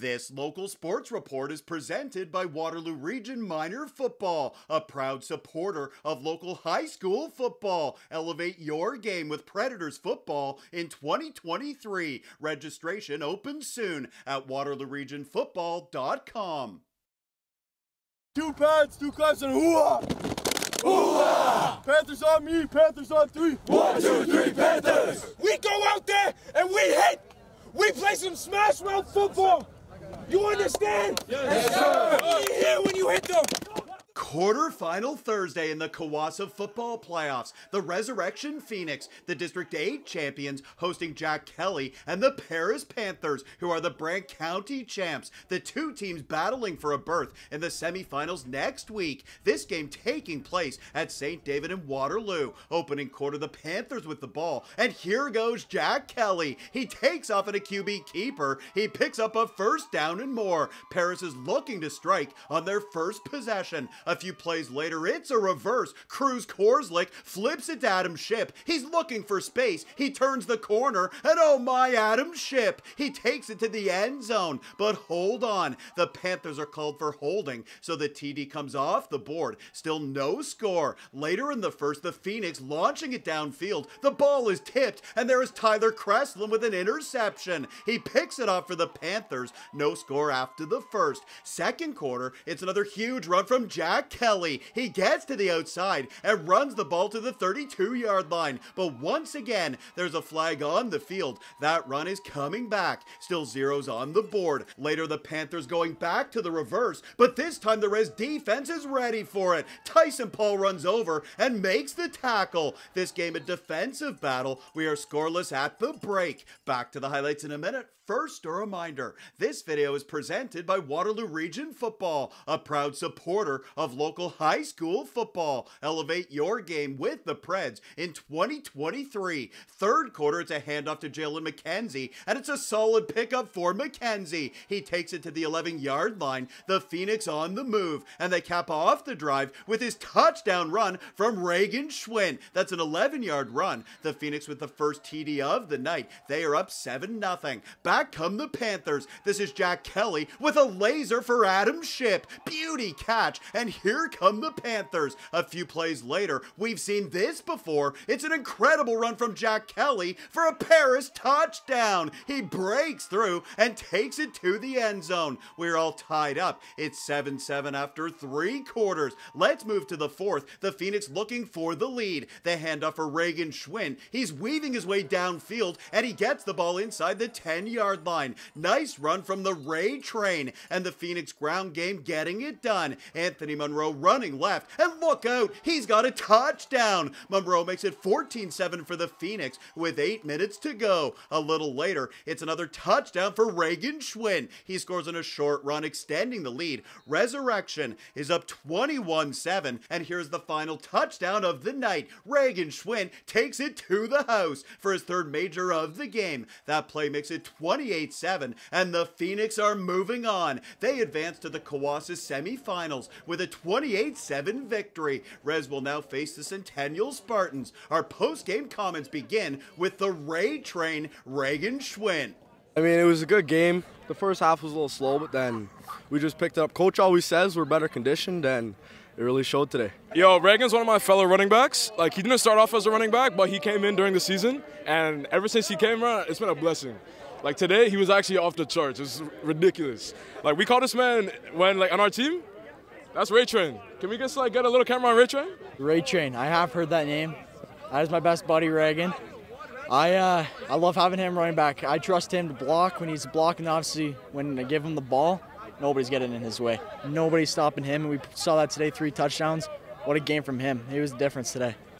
This local sports report is presented by Waterloo Region Minor Football, a proud supporter of local high school football. Elevate your game with Predators football in 2023. Registration opens soon at waterlooregionfootball.com. Two pads, two claps, and hoo-ah! Hoo-ah! Panthers on me, Panthers on three. One, two, three, Panthers! We go out there and we hit! We play some smash mouth football! You understand? Yes, sir! We hear when you hit them! Quarterfinal Thursday in the CWOSSA football playoffs. The Resurrection Phoenix, the District 8 champions, hosting Jack Kelly and the Paris Panthers, who are the Brant County champs. The two teams battling for a berth in the semifinals next week. This game taking place at St. David in Waterloo. Opening quarter, the Panthers with the ball. And here goes Jack Kelly. He takes off at a QB keeper. He picks up a first down and more. Paris is looking to strike on their first possession. A few plays later, it's a reverse. Cruz Korslick flips it to Adam Ship. He's looking for space. He turns the corner, and oh my, Adam Ship! He takes it to the end zone. But hold on, the Panthers are called for holding, so the TD comes off the board. Still no score. Later in the first, the Phoenix launching it downfield. The ball is tipped, and there is Tyler Kreslin with an interception. He picks it off for the Panthers. No score after the first. Second quarter, it's another huge run from Jack. Kelly. He gets to the outside and runs the ball to the 32 yard line. But once again, there's a flag on the field. That run is coming back. Still zeros on the board. Later, the Panthers going back to the reverse, but this time the Res defense is ready for it. Tyson Paul runs over and makes the tackle. This game a defensive battle. We are scoreless at the break. Back to the highlights in a minute. First, a reminder this video is presented by Waterloo Region Football, a proud supporter of local high school football. Elevate your game with the Preds in 2023. Third quarter, it's a handoff to Jalen McKenzie, and it's a solid pickup for McKenzie. He takes it to the 11 yard line. The Phoenix on the move, and they cap off the drive with his touchdown run from Reagan Schwinn. That's an 11 yard run. The Phoenix with the first TD of the night. They are up 7 0. Back come the Panthers. This is Jack Kelly with a laser for Adam Ship. Beauty catch, and here come the Panthers. A few plays later, we've seen this before. It's an incredible run from Jack Kelly for a Paris touchdown. He breaks through and takes it to the end zone. We're all tied up. It's 7 7 after three quarters. Let's move to the fourth. The Phoenix looking for the lead. The handoff for Reagan Schwinn. He's weaving his way downfield and he gets the ball inside the 10 yard line. Nice run from the Ray train and the Phoenix ground game getting it done. Anthony Monroe running left and look out, he's got a touchdown. Monroe makes it 14 7 for the Phoenix with eight minutes to go. A little later, it's another touchdown for Reagan Schwinn. He scores on a short run, extending the lead. Resurrection is up 21 7, and here's the final touchdown of the night. Reagan Schwinn takes it to the house for his third major of the game. That play makes it 28 7, and the Phoenix are moving on. They advance to the CWOSSA semifinals with a 28 7 victory. Res will now face the Centennial Spartans. Our post game comments begin with the Ray Train, Reagan Schwinn. I mean, it was a good game. The first half was a little slow, but then we just picked it up. Coach always says we're better conditioned, and it really showed today. Yo, Reagan's one of my fellow running backs. Like, he didn't start off as a running back, but he came in during the season, and ever since he came around, it's been a blessing. Like today, he was actually off the charts. It's ridiculous. Like we call this man when like on our team. That's Ray Train. Can we just like get a little camera on Ray Train? Ray Train. I have heard that name. That is my best buddy Reagan. I uh, I love having him running back. I trust him to block when he's blocking. Obviously, when I give him the ball, nobody's getting in his way. Nobody's stopping him, and we saw that today. Three touchdowns. What a game from him. He was the difference today.